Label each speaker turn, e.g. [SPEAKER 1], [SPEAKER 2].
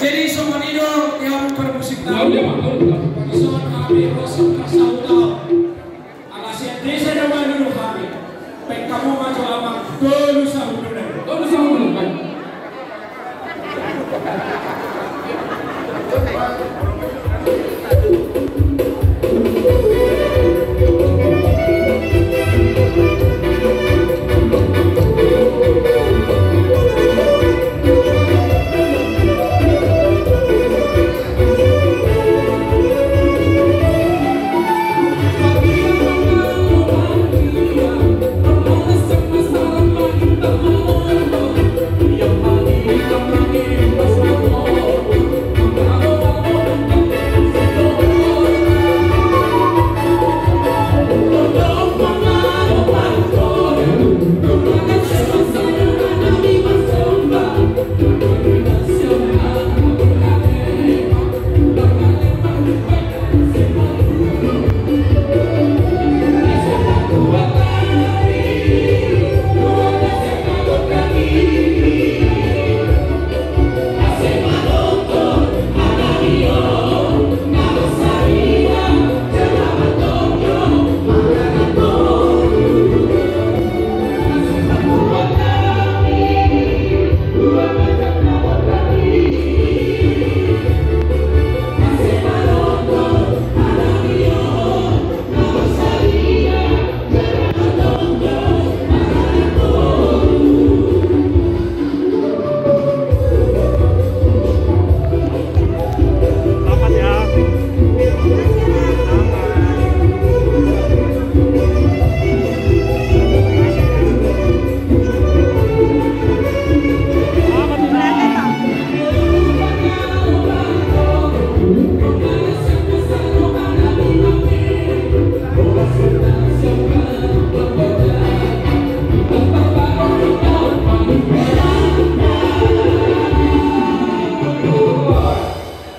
[SPEAKER 1] Jadi semua itu yang bermusik tahu. Ison kami rosak kasau tahu. Alas yang desa dan dulu kami. Pek kamu maju lama. Dulu sahulu nih. Dulu.